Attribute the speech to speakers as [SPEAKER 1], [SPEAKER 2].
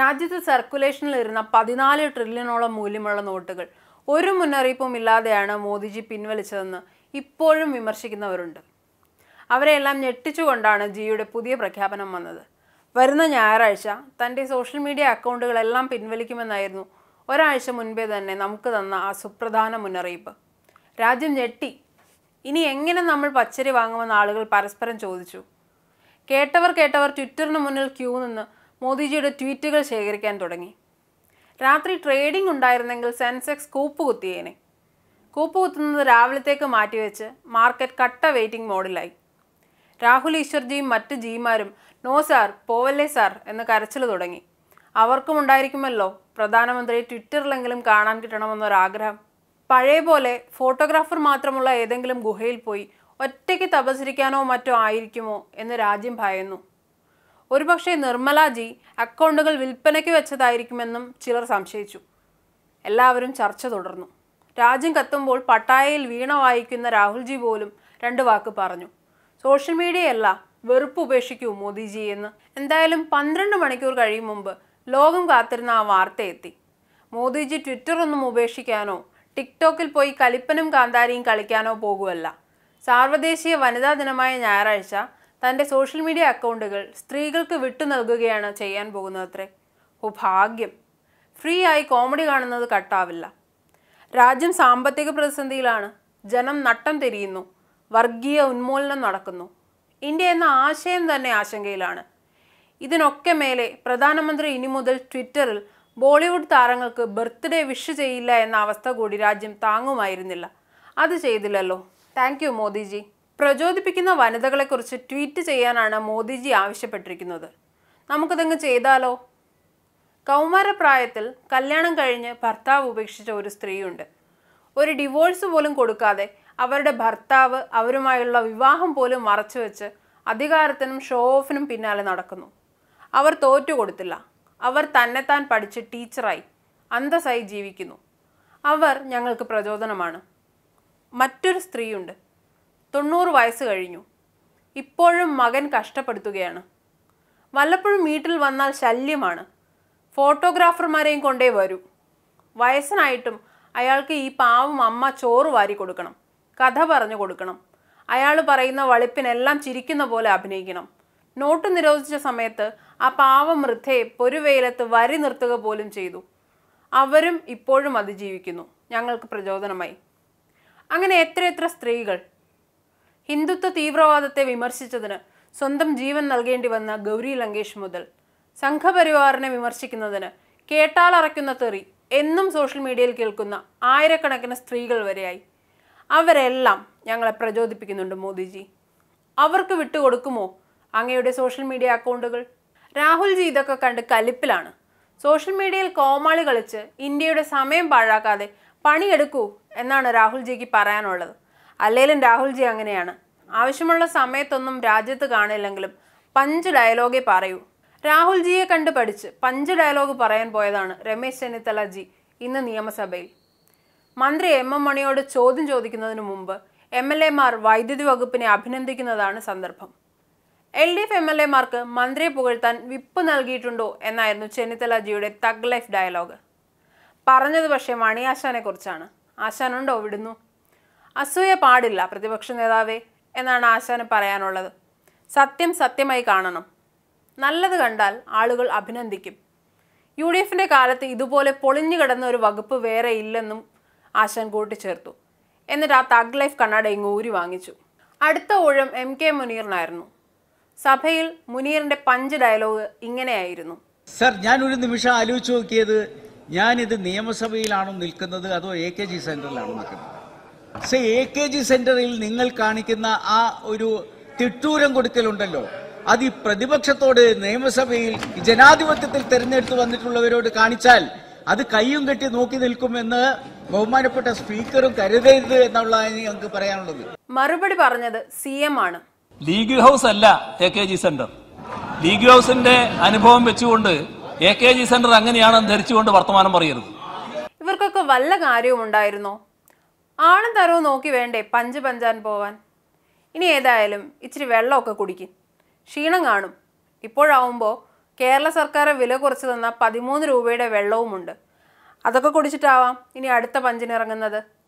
[SPEAKER 1] രാജ്യത്ത് സർക്കുലേഷനിൽ ഇരുന്ന പതിനാല് ട്രില്യണോളം മൂല്യമുള്ള നോട്ടുകൾ ഒരു മുന്നറിയിപ്പും ഇല്ലാതെയാണ് മോദിജി പിൻവലിച്ചതെന്ന് ഇപ്പോഴും വിമർശിക്കുന്നവരുണ്ട്. അവരെയെല്ലാം ഞെട്ടിച്ചുകൊണ്ടാണ് ജിയുടെ പുതിയ പ്രഖ്യാപനം വന്നത്. വരുന്ന ഞായറാഴ്ച തന്റെ സോഷ്യൽ മീഡിയ അക്കൗണ്ടുകളെല്ലാം പിൻവലിക്കുമെന്നായിരുന്നു ഒരാഴ്ച മുൻപേ തന്നെ നമുക്ക് തന്ന ആ സുപ്രധാന മുന്നറിയിപ്പ്. രാജ്യം ഞെട്ടി. ഇനി എങ്ങനെ നമ്മൾ പച്ചരി വാങ്ങുമെന്ന് ആളുകൾ പരസ്പരം ചോദിച്ചു. കേട്ടവർ കേട്ടവർ ട്വിറ്ററിന് മുന്നിൽ ക്യൂ നിന്ന് മോദിജിയുടെ ട്വീറ്റുകൾ ശേഖരിക്കാൻ തുടങ്ങി. രാത്രി ട്രേഡിംഗ് ഉണ്ടായിരുന്നെങ്കിൽ സെൻസെക്സ് കൂപ്പുകുത്തിയേനെ കൂപ്പുകുത്തുന്നത് കൂപ്പ് കുത്തുന്നത് രാവിലത്തേക്ക് മാറ്റിവെച്ച് മാർക്കറ്റ് കട്ട വെയിറ്റിംഗ് മോഡിലായി. രാഹുൽ ഈശ്വർജിയും മറ്റ് ജിമാരും നോ സാർ പോവല്ലേ സാർ എന്ന് കരച്ചിൽ തുടങ്ങി. അവർക്കും ഉണ്ടായിരിക്കുമല്ലോ പ്രധാനമന്ത്രി ട്വിറ്ററിലെങ്കിലും കാണാൻ കിട്ടണമെന്നൊരാഗ്രഹം. പഴയ പോലെ ഫോട്ടോഗ്രാഫർ മാത്രമുള്ള ഏതെങ്കിലും ഗുഹയിൽ പോയി ഒറ്റയ്ക്ക് തപസരിക്കാനോ മറ്റോ ആയിരിക്കുമോ എന്ന് രാജ്യം ഭയന്നു. ഒരുപക്ഷെ നിർമ്മലാജി അക്കൗണ്ടുകൾ വിൽപ്പനയ്ക്ക് വെച്ചതായിരിക്കുമെന്നും ചിലർ സംശയിച്ചു. എല്ലാവരും ചർച്ച തുടർന്നു. രാജ്യം കത്തുമ്പോൾ പട്ടായയിൽ വീണ വായിക്കുന്ന രാഹുൽജി പോലും രണ്ട് വാക്ക് പറഞ്ഞു. സോഷ്യൽ മീഡിയയല്ല വെറുപ്പ് ഉപേക്ഷിക്കൂ മോദിജി എന്ന്. എന്തായാലും പന്ത്രണ്ട് മണിക്കൂർ കഴിയും മുമ്പ് ലോകം കാത്തിരുന്ന ആ വാർത്ത എത്തി. മോദിജി ട്വിറ്റർ ഒന്നും ഉപേക്ഷിക്കാനോ ടിക്ടോക്കിൽ പോയി കലിപ്പനും കാന്താരിയും കളിക്കാനോ പോകുമല്ല സാർവദേശീയ വനിതാ ദിനമായ ഞായറാഴ്ച തന്റെ സോഷ്യൽ മീഡിയ അക്കൗണ്ടുകൾ സ്ത്രീകൾക്ക് വിട്ടു നൽകുകയാണ് ചെയ്യാൻ പോകുന്നതത്രേ. ഓ ഭാഗ്യം ഫ്രീ ആയി കോമഡി കാണുന്നത് കട്ടാവില്ല. രാജ്യം സാമ്പത്തിക പ്രതിസന്ധിയിലാണ്. ജനം നട്ടം തിരിയുന്നു. വർഗീയ ഉന്മൂലനം നടക്കുന്നു. ഇന്ത്യ എന്ന ആശയം തന്നെ ആശങ്കയിലാണ്. ഇതിനൊക്കെ മേലെ പ്രധാനമന്ത്രി ഇനി മുതൽ ട്വിറ്ററിൽ ബോളിവുഡ് താരങ്ങൾക്ക് ബർത്ത്ഡേ വിഷ് ചെയ്യില്ല എന്ന അവസ്ഥ കൂടി രാജ്യം താങ്ങുമായിരുന്നില്ല. അത് ചെയ്തില്ലല്ലോ. Thank you Modiji. പ്രചോദിപ്പിക്കുന്ന വനിതകളെക്കുറിച്ച് ട്വീറ്റ് ചെയ്യാനാണ് മോദിജി ആവശ്യപ്പെട്ടിരിക്കുന്നത്. നമുക്കതങ്ങ് ചെയ്താലോ? കൗമാരപ്രായത്തിൽ കല്യാണം കഴിഞ്ഞ് ഭർത്താവ് ഉപേക്ഷിച്ച ഒരു സ്ത്രീയുണ്ട്. ഒരു ഡിവോഴ്സ് പോലും കൊടുക്കാതെ അവരുടെ ഭർത്താവ് അവരുമായുള്ള വിവാഹം പോലും മറച്ചുവെച്ച് അധികാരത്തിനും ഷോ ഓഫിനും പിന്നാലെ നടക്കുന്നു. അവർ തോറ്റു കൊടുത്തില്ല. അവർ തന്നെത്താൻ പഠിച്ച് ടീച്ചറായി അന്തസ്സായി ജീവിക്കുന്നു. അവർ ഞങ്ങൾക്ക് പ്രചോദനമാണ്. മറ്റൊരു സ്ത്രീയുണ്ട്. തൊണ്ണൂറ് വയസ്സ് കഴിഞ്ഞു. ഇപ്പോഴും മകൻ കഷ്ടപ്പെടുത്തുകയാണ്. വല്ലപ്പോഴും വീട്ടിൽ വന്നാൽ ശല്യമാണ്. ഫോട്ടോഗ്രാഫർമാരെയും കൊണ്ടേ വരൂ. വയസ്സനായിട്ടും അയാൾക്ക് ഈ പാവം അമ്മ ചോറ് വാരി കൊടുക്കണം. കഥ പറഞ്ഞു കൊടുക്കണം. അയാൾ പറയുന്ന വളിപ്പിനെല്ലാം ചിരിക്കുന്ന പോലെ അഭിനയിക്കണം. നോട്ട് നിരോധിച്ച സമയത്ത് ആ പാവം വൃദ്ധയെ പൊരുവെയിലത്ത് വരി നിർത്തുക പോലും ചെയ്തു. അവരും ഇപ്പോഴും അതിജീവിക്കുന്നു. ഞങ്ങൾക്ക് പ്രചോദനമായി. അങ്ങനെ എത്രയെത്ര എത്ര സ്ത്രീകൾ ഹിന്ദുത്വ തീവ്രവാദത്തെ വിമർശിച്ചതിന് സ്വന്തം ജീവൻ നൽകേണ്ടി വന്ന ഗൗരി ലങ്കേഷ് മുതൽ സംഘപരിവാറിനെ വിമർശിക്കുന്നതിന് കേട്ടാലറയ്ക്കുന്ന തെറി എന്നും സോഷ്യൽ മീഡിയയിൽ കേൾക്കുന്ന ആയിരക്കണക്കിന് സ്ത്രീകൾ വരെയായി. അവരെല്ലാം ഞങ്ങളെ പ്രചോദിപ്പിക്കുന്നുണ്ട് മോദിജി. അവർക്ക് വിട്ടുകൊടുക്കുമോ അങ്ങയുടെ സോഷ്യൽ മീഡിയ അക്കൗണ്ടുകൾ? രാഹുൽജി ഇതൊക്കെ കണ്ട് കലിപ്പിലാണ്. സോഷ്യൽ മീഡിയയിൽ കോമാളി കളിച്ച് ഇന്ത്യയുടെ സമയം പാഴാക്കാതെ പണിയെടുക്കൂ എന്നാണ് രാഹുൽജിക്ക് പറയാനുള്ളത്. അല്ലെങ്കിലും രാഹുൽജി അങ്ങനെയാണ്. ആവശ്യമുള്ള സമയത്തൊന്നും രാജ്യത്ത് കാണില്ലെങ്കിലും പഞ്ച് ഡയലോഗേ പറയൂ. രാഹുൽജിയെ കണ്ട് പഠിച്ച് പഞ്ച് ഡയലോഗ് പറയാൻ പോയതാണ് രമേശ് ചെന്നിത്തല ജി ഇന്ന് നിയമസഭയിൽ. മന്ത്രി എം എം മണിയോട് ചോദ്യം ചോദിക്കുന്നതിന് മുമ്പ് എം എൽ എമാർ വൈദ്യുതി വകുപ്പിനെ അഭിനന്ദിക്കുന്നതാണ് സന്ദർഭം. L D F M L എമാർക്ക് മന്ത്രിയെ പുകഴ്ത്താൻ വിപ്പ് നൽകിയിട്ടുണ്ടോ എന്നായിരുന്നു ചെന്നിത്തല ജിയുടെ തഗ് ലൈഫ് ഡയലോഗ്. പറഞ്ഞത് പക്ഷേ മണിയാശാനെ കുറിച്ചാണ് ആശാനുണ്ടോ വിടുന്നു? അസൂയ പാടില്ല പ്രതിപക്ഷ നേതാവേ എന്നാണ് ആശാന് പറയാനുള്ളത്. സത്യം സത്യമായി കാണണം. നല്ലത് കണ്ടാൽ ആളുകൾ അഭിനന്ദിക്കും. യു ഡി എഫിന്റെ കാലത്ത് ഇതുപോലെ പൊളിഞ്ഞു കിടന്ന ഒരു വകുപ്പ് വേറെ ഇല്ലെന്നും ആശാൻ കൂട്ടിച്ചേർത്തു. എന്നിട്ട് ആ തഗ് ലൈഫ് കണ്ണട ഇങ്ങ് ഊരി വാങ്ങിച്ചു. അടുത്ത ഊഴം എം കെ മുനീറിനായിരുന്നു. സഭയിൽ മുനീറിന്റെ പഞ്ച് ഡയലോഗ് ഇങ്ങനെയായിരുന്നു.
[SPEAKER 2] സർ ഞാൻ ഒരു നിമിഷം ആലോചിച്ച് നോക്കിയത് ഞാനിത് നിയമസഭയിലാണോ നിൽക്കുന്നത് അതോ എ കെ ജി സെന്ററിലാണോ നിൽക്കുന്നത്? സെ എ കെ ജി സെന്ററിൽ നിങ്ങൾ കാണിക്കുന്ന ആ ഒരു തിട്ടൂരം കൊടുക്കലുണ്ടല്ലോ. അത് ഈ പ്രതിപക്ഷത്തോട് നിയമസഭയിൽ ജനാധിപത്യത്തിൽ തെരഞ്ഞെടുത്ത് വന്നിട്ടുള്ളവരോട് കാണിച്ചാൽ അത് കയ്യും കെട്ടി നോക്കി നിൽക്കുമെന്ന് ബഹുമാനപ്പെട്ട സ്പീക്കറും കരുതരുത് എന്നുള്ളതാണ് ഞങ്ങൾക്ക് പറയാനുള്ളത്.
[SPEAKER 1] മറുപടി പറഞ്ഞത് സി എം ആണ്.
[SPEAKER 3] ലീഗൽ ഹൗസ് അല്ല A K G centre. Legal ഹൗസിന്റെ അനുഭവം വെച്ചുകൊണ്ട് എ കെ ജി സെന്റർ അങ്ങനെയാണെന്ന് ധരിച്ചുകൊണ്ട് വർത്തമാനം പറയരുത്.
[SPEAKER 1] ഇവർക്കൊക്കെ വല്ല കാര്യവും ഉണ്ടായിരുന്നോ? ആളും തരവും നോക്കി വേണ്ടേ പഞ്ച് പഞ്ചാൻ പോവാൻ? ഇനി ഏതായാലും ഇച്ചിരി വെള്ളമൊക്കെ കുടിക്കും. ക്ഷീണം കാണും. ഇപ്പോഴാവുമ്പോൾ കേരള സർക്കാർ വില കുറച്ച് തന്ന പതിമൂന്ന് രൂപയുടെ വെള്ളവുമുണ്ട്. അതൊക്കെ കുടിച്ചിട്ടാവാം ഇനി അടുത്ത പഞ്ചിനിറങ്ങുന്നത്.